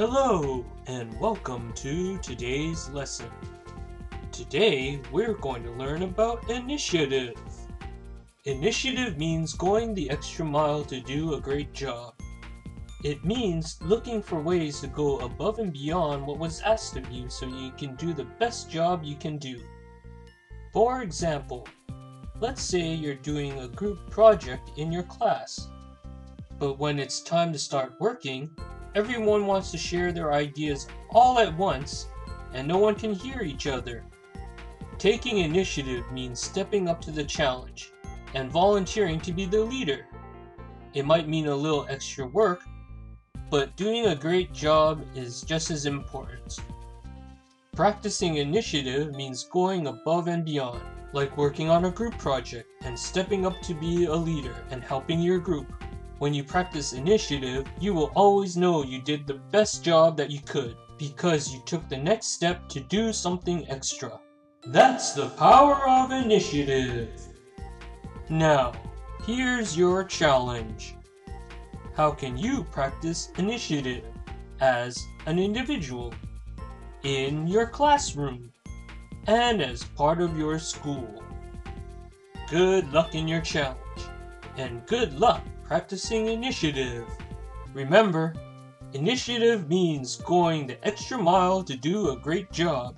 Hello, and welcome to today's lesson. Today, we're going to learn about initiative. Initiative means going the extra mile to do a great job. It means looking for ways to go above and beyond what was asked of you so you can do the best job you can do. For example, let's say you're doing a group project in your class. But when it's time to start working, everyone wants to share their ideas all at once and no one can hear each other. Taking initiative means stepping up to the challenge and volunteering to be the leader. It might mean a little extra work, but doing a great job is just as important. Practicing initiative means going above and beyond, like working on a group project and stepping up to be a leader and helping your group. When you practice initiative, you will always know you did the best job that you could because you took the next step to do something extra. That's the power of initiative. Now, here's your challenge. How can you practice initiative as an individual, in your classroom, and as part of your school? Good luck in your challenge, and good luck practicing initiative. Remember, initiative means going the extra mile to do a great job.